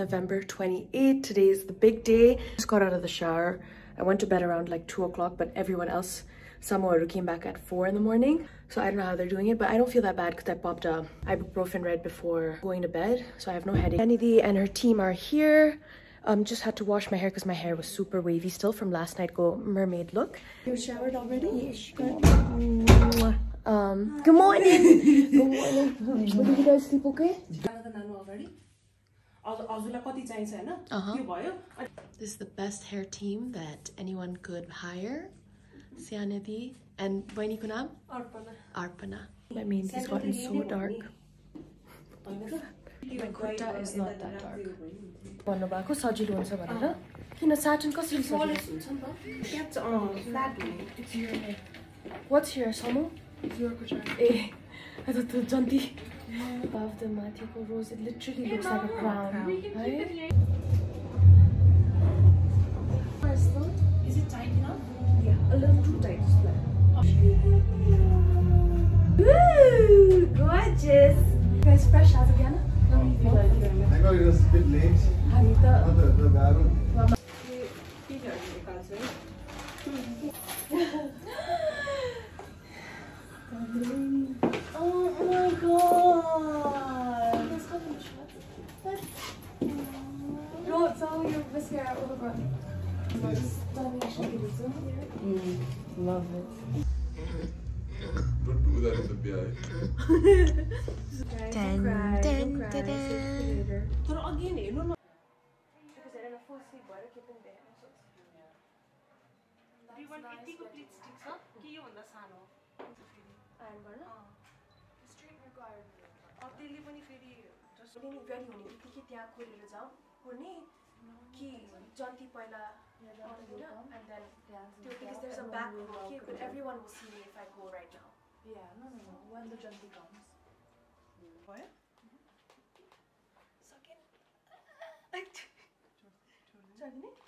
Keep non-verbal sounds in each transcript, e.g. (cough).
November 28th. Today is the big day. Just got out of the shower. I went to bed around like 2 o'clock, but everyone else, someone came back at 4 in the morning. So I don't know how they're doing it, but I don't feel that bad because I popped a ibuprofen red before going to bed. So I have no headache. Anidhi and her team are here. Um, just had to wash my hair because my hair was super wavy still from last night go mermaid look. You showered already? Yes. Good. Um, good morning. (laughs) good morning. What did you guys sleep okay? This is the best hair team that anyone could hire. Sianidhi and Bhaini Kunam? Arpana. Arpana. My mane has gotten so dark. My kurta is not that dark. One of our sajil ones are better. Kina satin costs What's your summer? It's I thought the janti above the Matiko rose. It literally hey, looks mama, like a crown. Right? Is it tight enough? Yeah, a little too tight. Ooh, gorgeous. You guys fresh out again, Ghana? No, you I got a bit late. Hamita. Not the, the bathroom. Mama. You. (laughs) (laughs) Mm, love it. Don't do that in the BI. Ten, ten, ten, ten. Pero again, you know. Because I don't fall asleep, why do keep in bed? Do you want यतिको plate sticks हो कि योभन्दा सानो iron गर्न स्ट्रेटमेन्टको iron अब त्यसले पनि फेरि जस्ट भेरी हुने बित्तिकै त्यहाँ खोलेर जाउँ हुने कि जति पहिला and then because there's a back okay, but everyone will see me if I go right now. Yeah, no, no, no. When the janti comes. What? भयो Chadini? (laughs)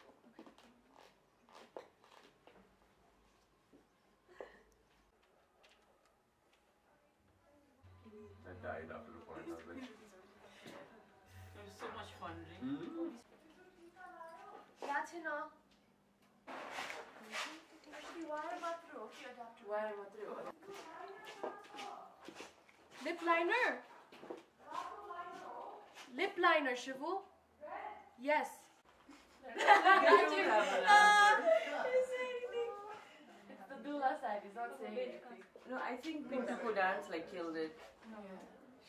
I died after the point. I was like, It was so much fun, right? hmm? That's enough. Lip liner. Lip liner, Shivu. Yes. No, I think Pinta who danced like killed it. Yeah.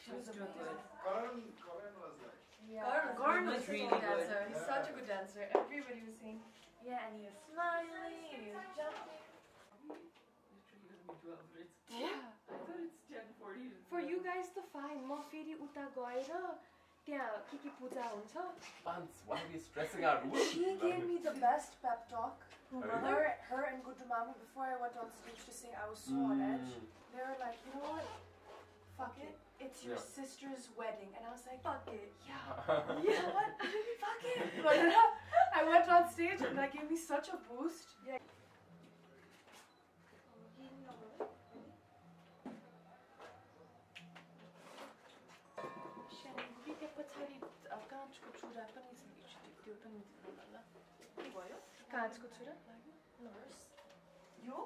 She was too good. Karan, Karan was like. Yeah. Goran was, was really good. dancer. He's yeah. such a good dancer. Everybody was saying, yeah, and he was smiling, and he was jumping. Yeah. I thought it's 1040. For you guys to find, म फेरि उता गएर त्यहाँ के के पूजा हुन्छ Pants, why are we stressing out? She gave me the best pep talk. Really? Her, her and Gudu Mami, before I went on stage to sing, I was so on edge. They were like, you know what? Fuck it. It's your Yeah. sister's wedding. And I was like, fuck it. Yeah. Mm. (laughs) You know what? (laughs) Fuck it. Like, I went on stage and that gave me such a boost. Yeah. कुरा पनि सिकेको छु त्यो पनि दिनुपर्ला के भयो काँचको छुरा नर्स यो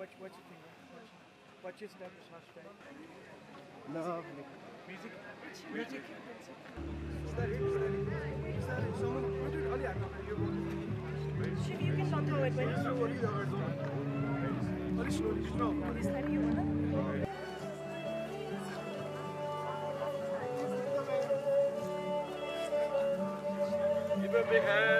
What, what's the thing? What is that hashtag? Lovely. Music. Music. Şif you can control it when it's over. Is that you wanna? big hand.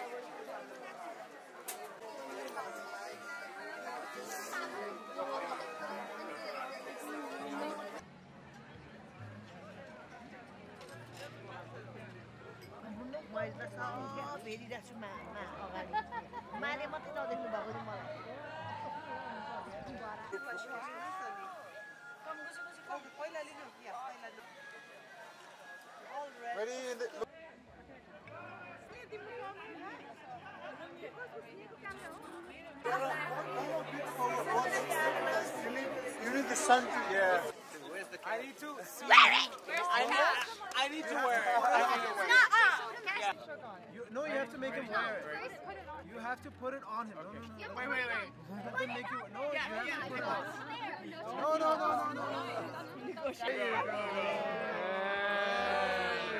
Ready? You need, the sun to, yeah. I need to. Wear it! I, need, I need to wear it. I need to wear it no, you have to make him wear it. You have to put it on him. No, no, no. Wait, wait, wait. Let them make you. No, you have to put it on. No, no, no, no, no. There you go.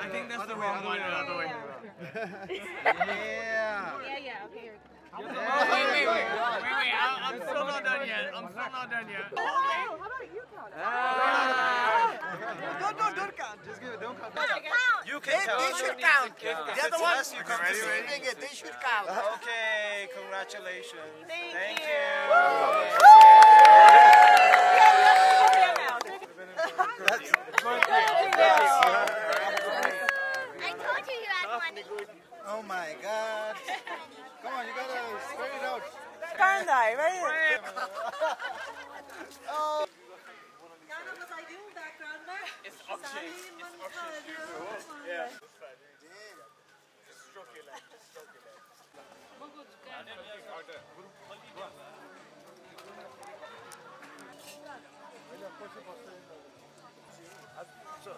I think that's the wrong one. Other way. Yeah. Yeah. Yeah. Okay. Wait, wait, wait, wait, wait, I'm, I'm still not done yet. I'm still not done yet. Oh, how about you count? Ah. Don't, don't, don't count. Just give it, don't count. Don't count. You can they, count. They should count. If, if the other ones you come ready. It, they should count. (laughs) Okay, congratulations. Thank, Thank you. (laughs) you. I told you you had money. Oh my god. Come on, you gotta spread it out. Can't don't,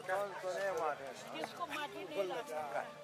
don't, don't, don't, don't, don't,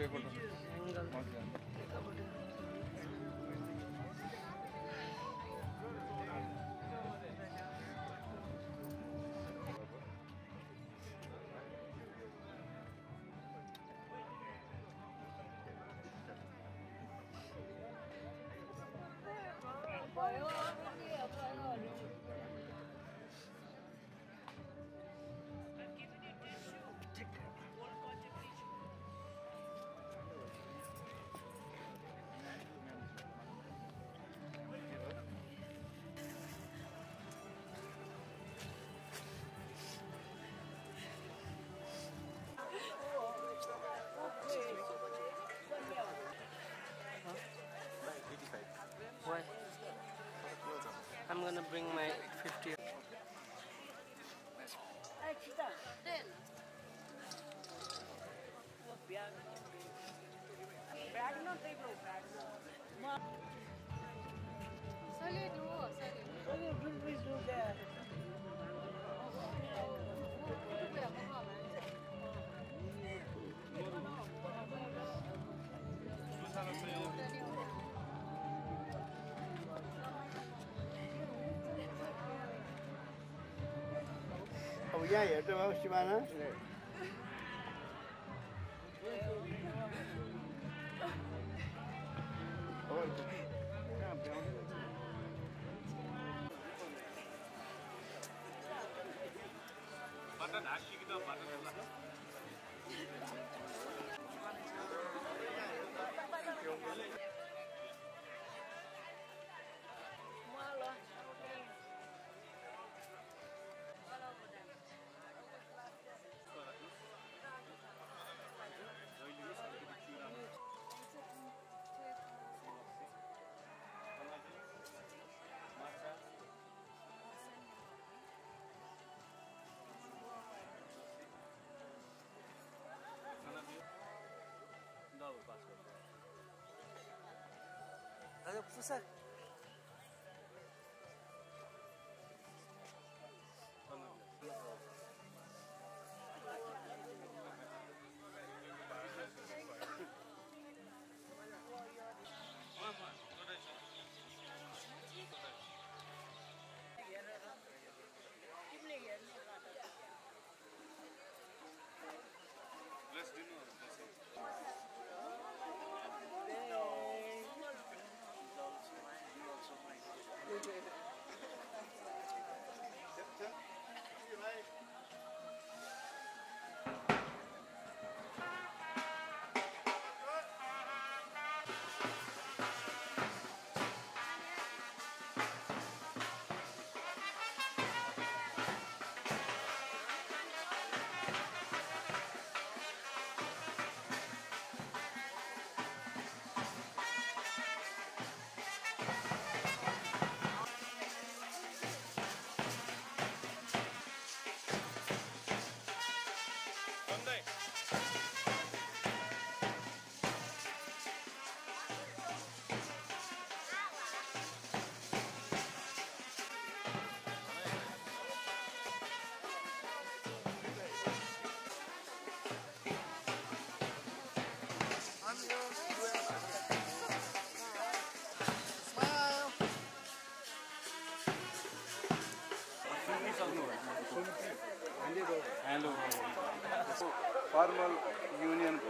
对，这个，完全。I'm gonna bring my 今也这边儿去呢宿舍 and formal union.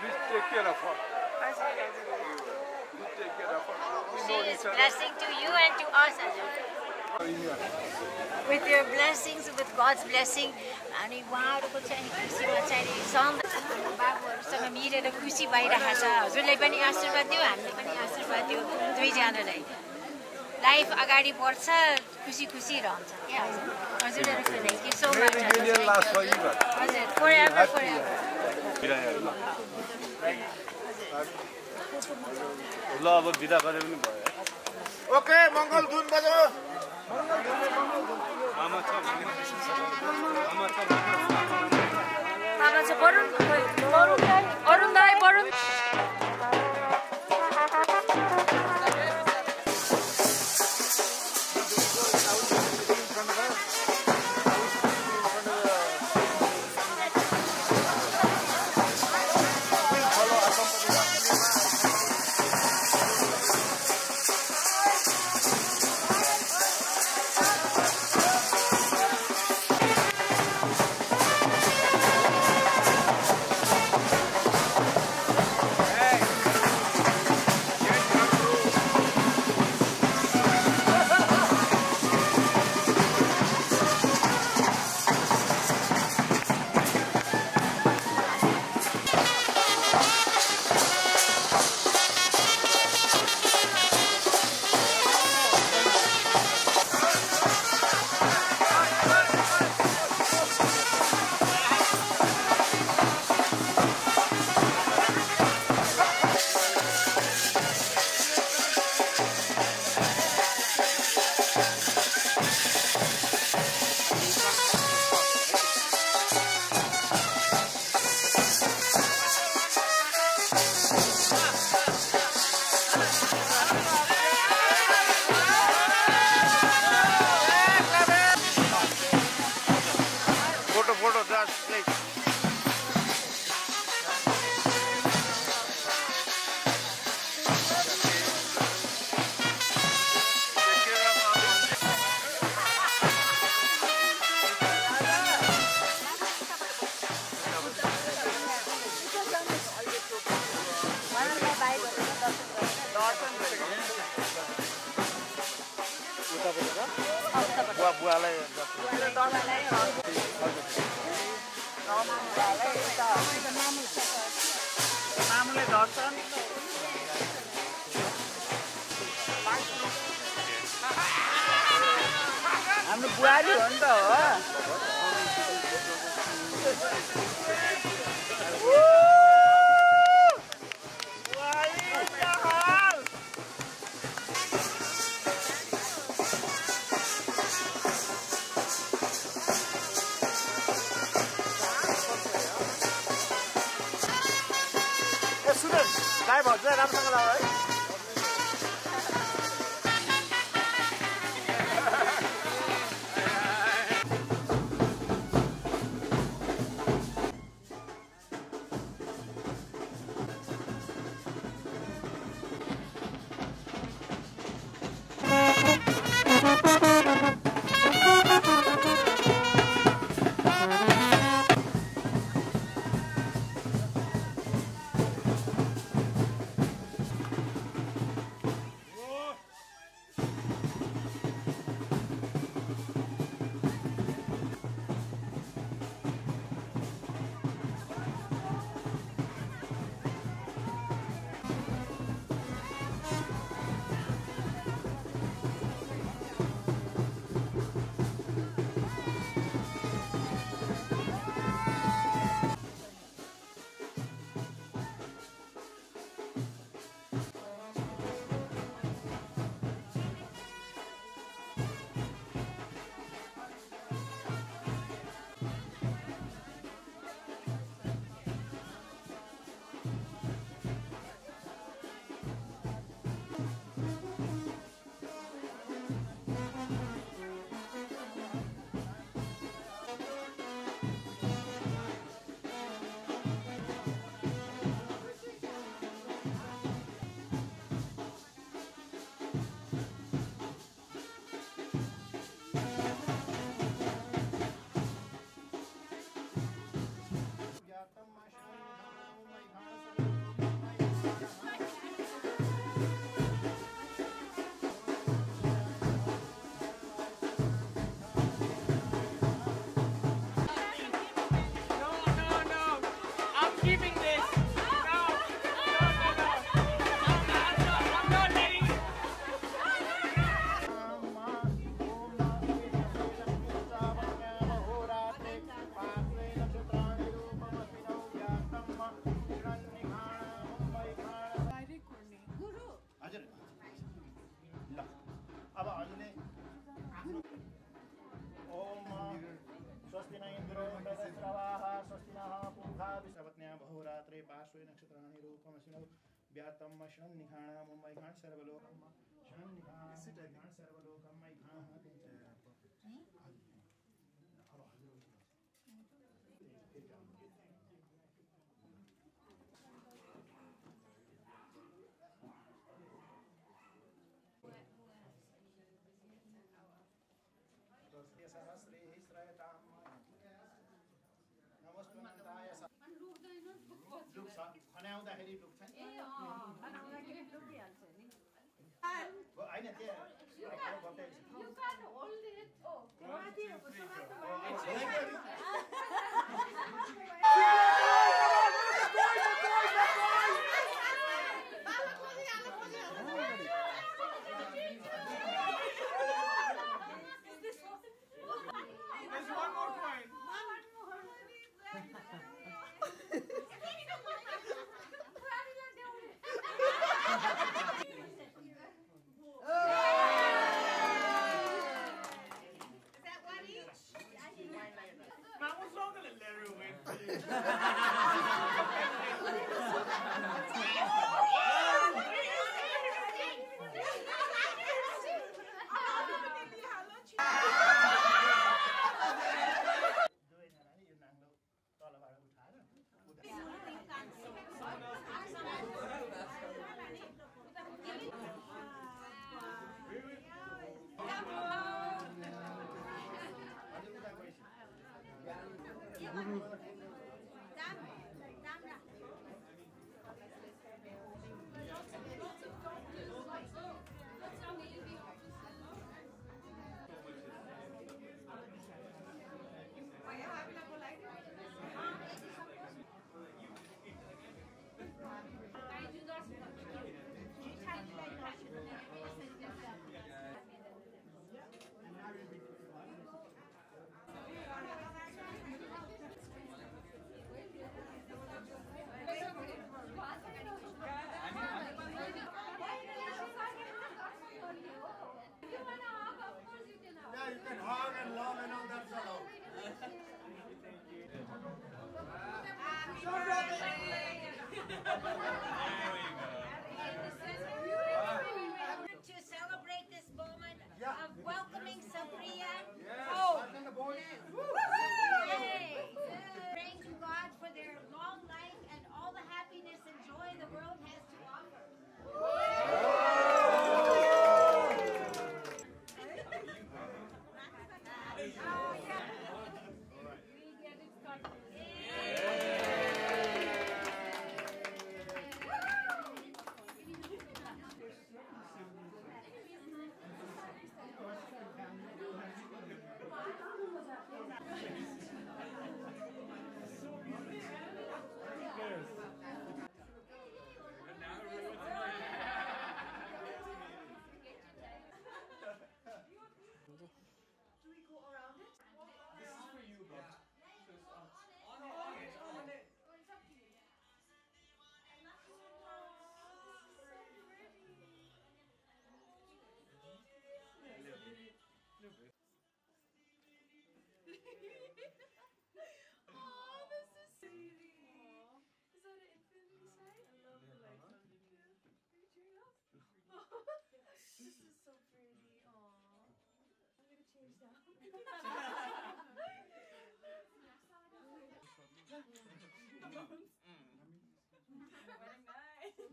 Please take care of her. She is blessing to you and to us. With your blessings, with God's blessing, अनि उहाँहरूको चाहिँ खुसीमा चाहिँ सन्त बाबुहरूसँग मिलेर खुसी भइरहेको छ। हजुरले पनि आशीर्वाद दियो हामीले पनि आशीर्वाद दियो दुईजनालाई। लाइफ अगाडि बढ्छ खुसी खुसी रहन्छ। क्या? हजुर। हजुरहरूको थ्याङ्क यू सो मच हजुर फोर एभर फोर एभर ल अब बिदा गरे पनि भयो। ओके मङ्गल धुन बजो Babacı borun, borun, borun dayı borun. व्यातम शरण निघाणा मुंबई घाण सर्वलोकम शरण निघाण सर्वलोकम मई सहस्रे श्रयताम नमस्तु मन्दाय सा लुक दा हैन लुक सा खने आउँदाखेरि लुक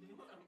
(laughs) Yeah.